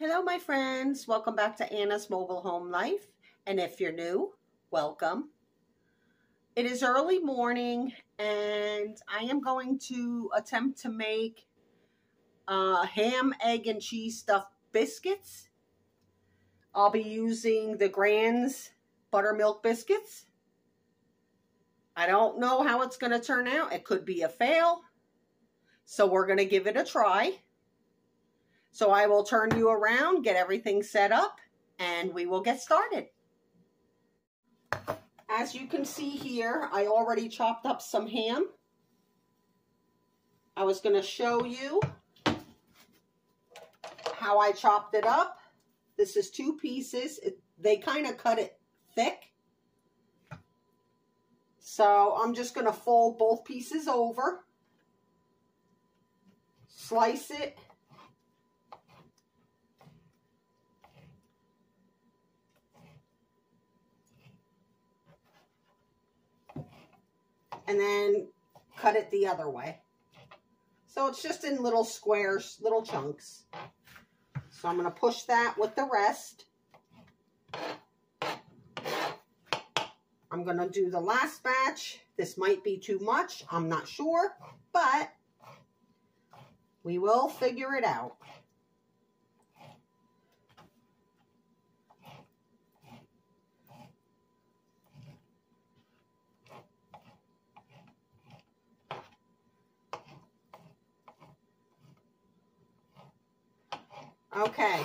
Hello, my friends. Welcome back to Anna's Mobile Home Life. And if you're new, welcome. It is early morning, and I am going to attempt to make uh, ham, egg, and cheese stuffed biscuits. I'll be using the Grands buttermilk biscuits. I don't know how it's going to turn out. It could be a fail. So we're going to give it a try. So I will turn you around, get everything set up, and we will get started. As you can see here, I already chopped up some ham. I was going to show you how I chopped it up. This is two pieces. It, they kind of cut it thick. So I'm just going to fold both pieces over, slice it, and then cut it the other way. So it's just in little squares, little chunks. So I'm going to push that with the rest. I'm going to do the last batch. This might be too much. I'm not sure, but we will figure it out. Okay.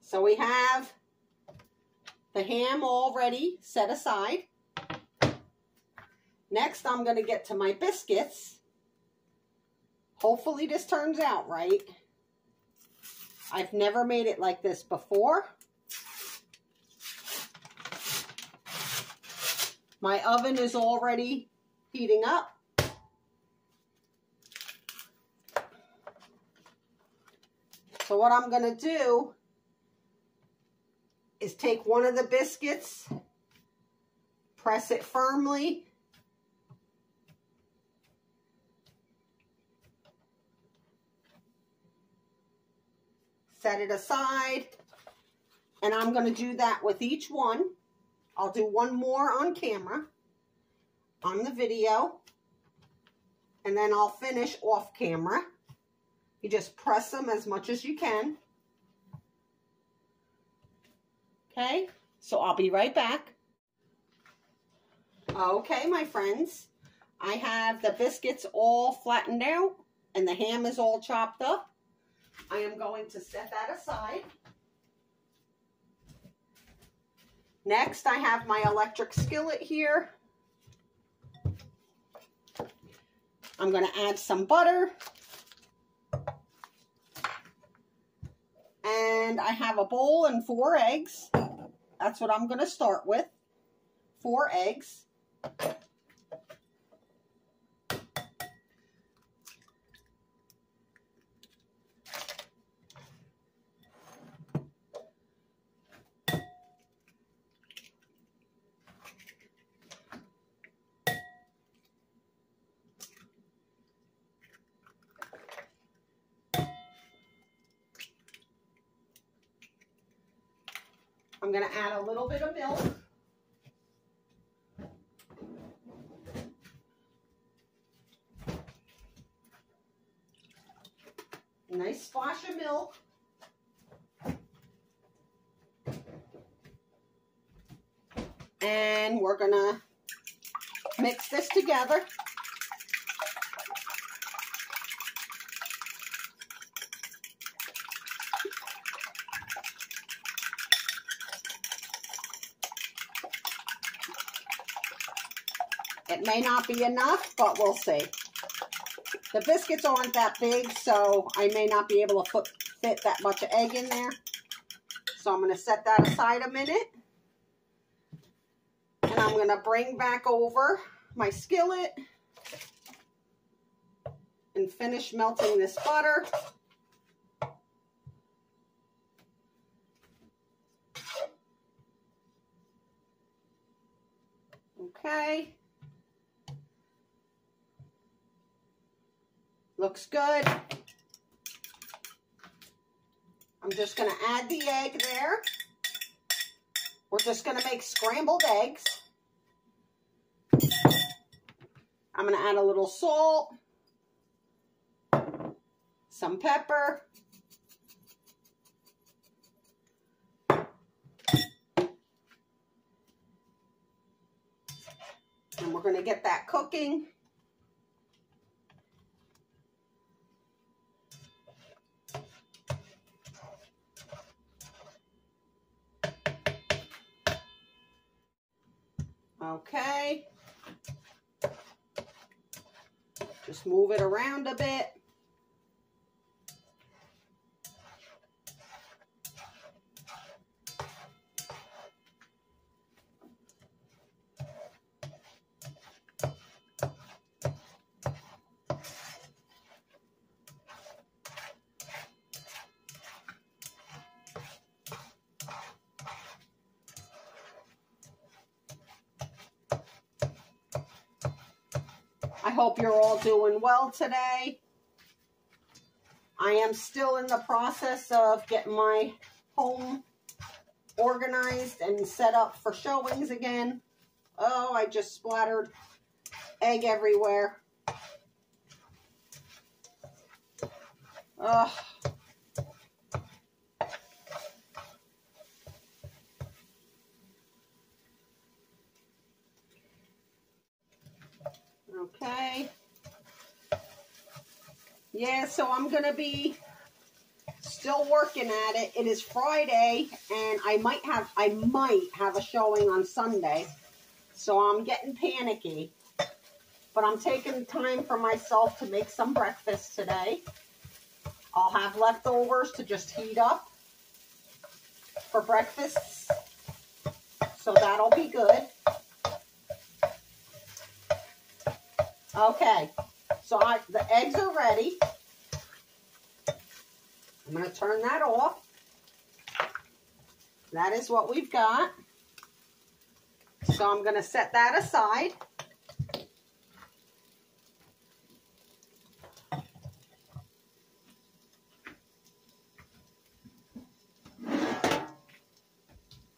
So we have the ham already set aside. Next, I'm going to get to my biscuits. Hopefully this turns out right. I've never made it like this before. My oven is already heating up. So what I'm going to do is take one of the biscuits, press it firmly, set it aside, and I'm going to do that with each one. I'll do one more on camera, on the video, and then I'll finish off camera. You just press them as much as you can. Okay, so I'll be right back. Okay, my friends, I have the biscuits all flattened out and the ham is all chopped up. I am going to set that aside. Next, I have my electric skillet here. I'm going to add some butter. And I have a bowl and four eggs. That's what I'm going to start with. Four eggs. I'm going to add a little bit of milk. Nice splash of milk. And we're going to mix this together. It may not be enough, but we'll see. The biscuits aren't that big, so I may not be able to put, fit that much egg in there. So I'm going to set that aside a minute. And I'm going to bring back over my skillet and finish melting this butter. Okay. Looks good. I'm just going to add the egg there. We're just going to make scrambled eggs. I'm going to add a little salt, some pepper, and we're going to get that cooking. Okay. Just move it around a bit. I hope you're all doing well today. I am still in the process of getting my home organized and set up for showings again. Oh, I just splattered egg everywhere. Ugh. Okay. Yeah, so I'm going to be still working at it. It is Friday, and I might have I might have a showing on Sunday. So I'm getting panicky. But I'm taking time for myself to make some breakfast today. I'll have leftovers to just heat up for breakfast. So that'll be good. Okay, so I, the eggs are ready. I'm going to turn that off. That is what we've got. So I'm going to set that aside.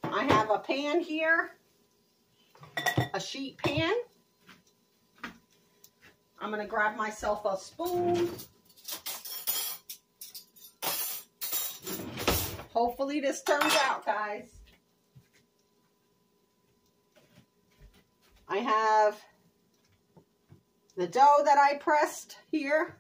I have a pan here, a sheet pan. I'm going to grab myself a spoon. Hopefully this turns out, guys. I have the dough that I pressed here.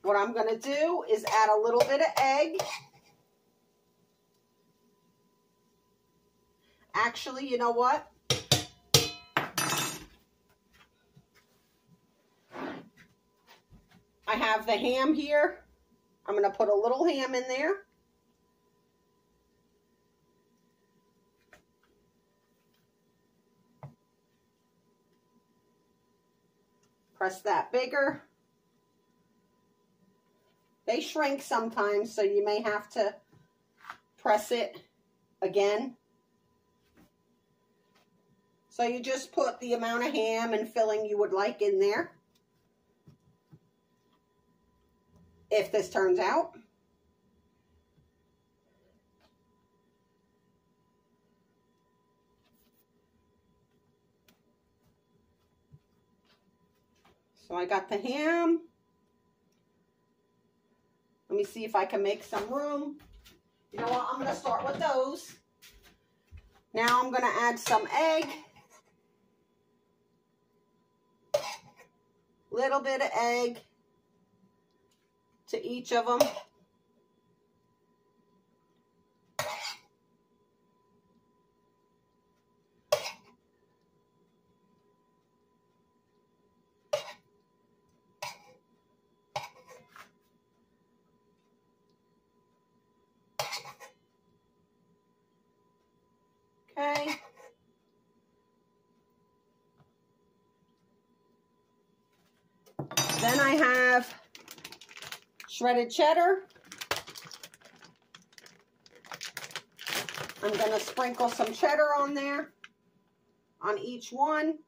What I'm going to do is add a little bit of egg. Actually, you know what? I have the ham here. I'm going to put a little ham in there. Press that bigger. They shrink sometimes, so you may have to press it again. So you just put the amount of ham and filling you would like in there. If this turns out. So I got the ham. Let me see if I can make some room. You know what? I'm going to start with those. Now I'm going to add some egg. Little bit of egg to each of them. Okay. Then I have shredded cheddar. I'm going to sprinkle some cheddar on there on each one.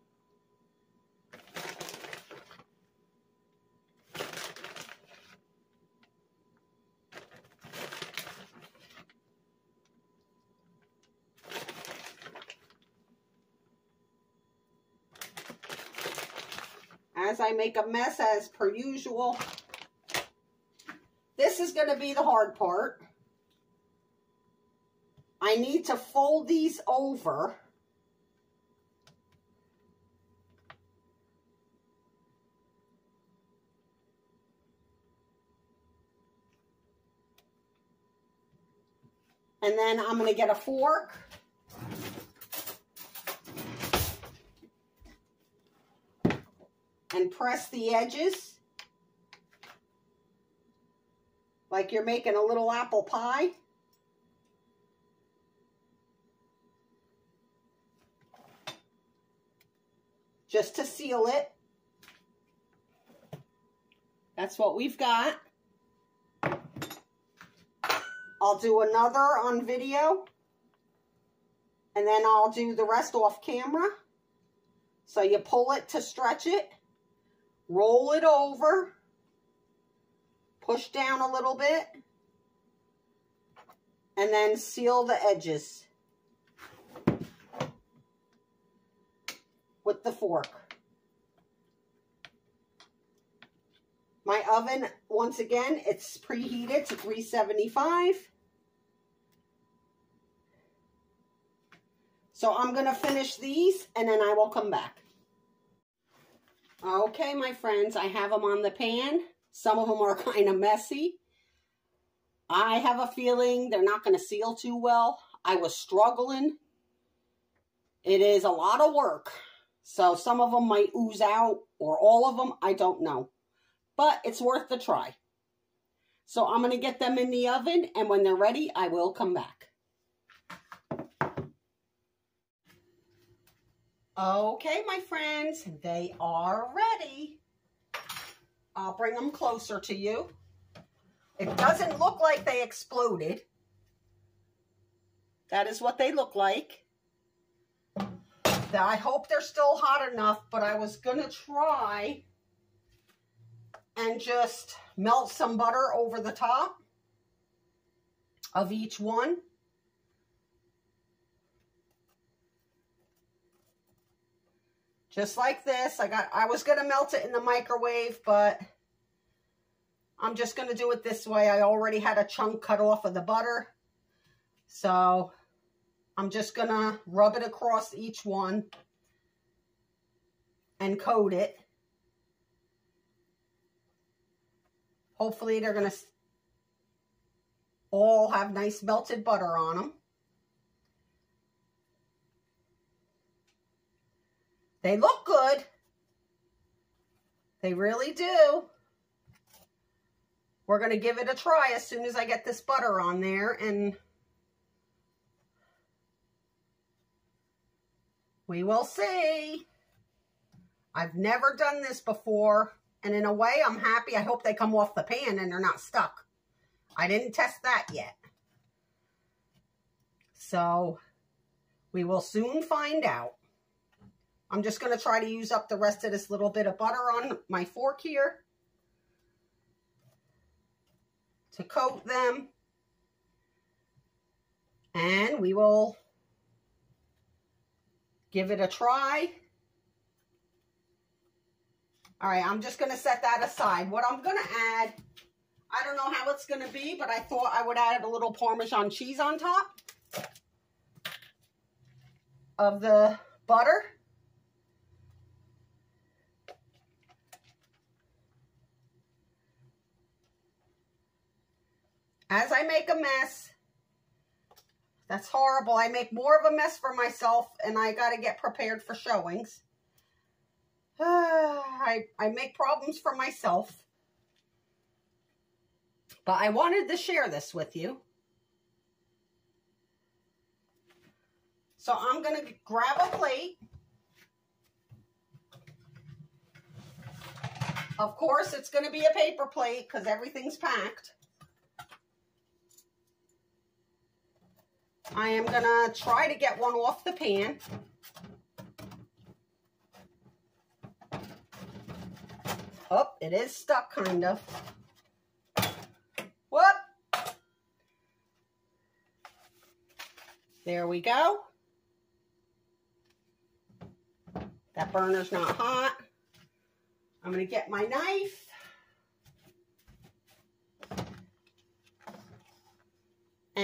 As I make a mess as per usual. This is going to be the hard part. I need to fold these over. And then I'm going to get a fork. And press the edges. Like you're making a little apple pie. Just to seal it. That's what we've got. I'll do another on video. And then I'll do the rest off camera. So you pull it to stretch it. Roll it over. Push down a little bit. And then seal the edges. With the fork. My oven, once again, it's preheated to 375. So I'm going to finish these and then I will come back. Okay, my friends, I have them on the pan. Some of them are kind of messy. I have a feeling they're not going to seal too well. I was struggling. It is a lot of work. So some of them might ooze out or all of them, I don't know. But it's worth the try. So I'm going to get them in the oven and when they're ready, I will come back. Okay, my friends, they are ready. I'll bring them closer to you. It doesn't look like they exploded. That is what they look like. I hope they're still hot enough, but I was going to try and just melt some butter over the top of each one. Just like this. I got I was going to melt it in the microwave, but I'm just going to do it this way. I already had a chunk cut off of the butter. So I'm just going to rub it across each one and coat it. Hopefully they're going to all have nice melted butter on them. They look good. They really do. We're going to give it a try as soon as I get this butter on there and we will see. I've never done this before and in a way I'm happy. I hope they come off the pan and they're not stuck. I didn't test that yet. So we will soon find out. I'm just going to try to use up the rest of this little bit of butter on my fork here to coat them. And we will give it a try. All right, I'm just going to set that aside. What I'm going to add, I don't know how it's going to be, but I thought I would add a little Parmesan cheese on top of the butter. As I make a mess, that's horrible. I make more of a mess for myself and I got to get prepared for showings. I, I make problems for myself. But I wanted to share this with you. So I'm going to grab a plate. Of course, it's going to be a paper plate because everything's packed. I am going to try to get one off the pan. Oh, it is stuck kind of. Whoop! There we go. That burner's not hot. I'm going to get my knife.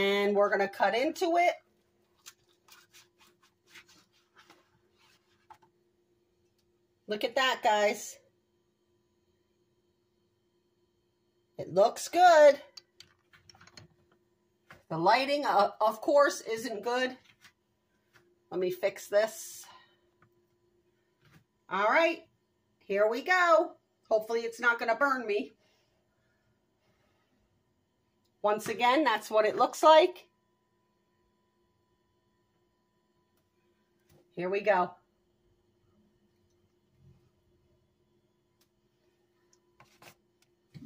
And we're going to cut into it. Look at that, guys. It looks good. The lighting, uh, of course, isn't good. Let me fix this. All right, here we go. Hopefully it's not going to burn me. Once again, that's what it looks like. Here we go.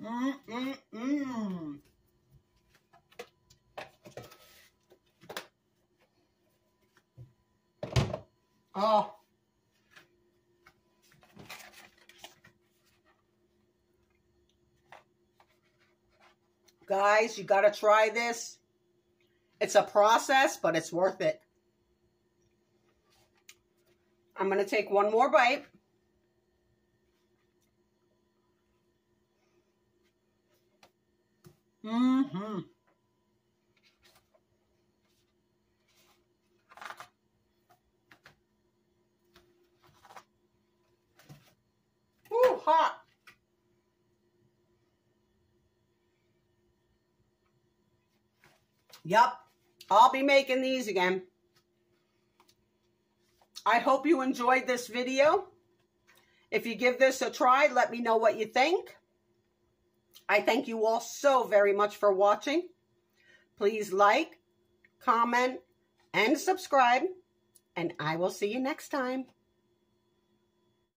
Mm-mm-mm. Oh. Guys, you got to try this. It's a process, but it's worth it. I'm going to take one more bite. Mm-hmm. Ooh, hot. Yep, I'll be making these again. I hope you enjoyed this video. If you give this a try, let me know what you think. I thank you all so very much for watching. Please like, comment, and subscribe, and I will see you next time.